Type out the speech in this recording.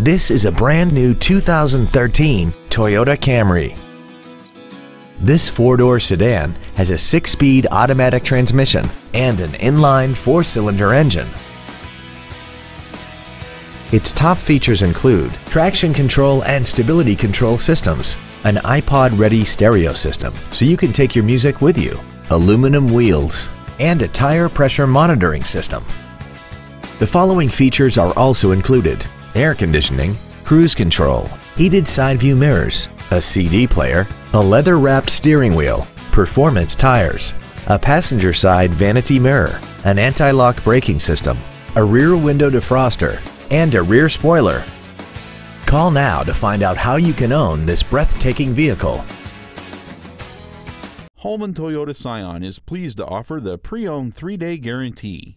This is a brand new 2013 Toyota Camry. This four-door sedan has a six-speed automatic transmission and an inline four-cylinder engine. Its top features include traction control and stability control systems, an iPod-ready stereo system so you can take your music with you, aluminum wheels, and a tire pressure monitoring system. The following features are also included. Air conditioning, cruise control, heated side view mirrors, a CD player, a leather-wrapped steering wheel, performance tires, a passenger side vanity mirror, an anti-lock braking system, a rear window defroster, and a rear spoiler. Call now to find out how you can own this breathtaking vehicle. Holman Toyota Scion is pleased to offer the pre-owned 3-day guarantee.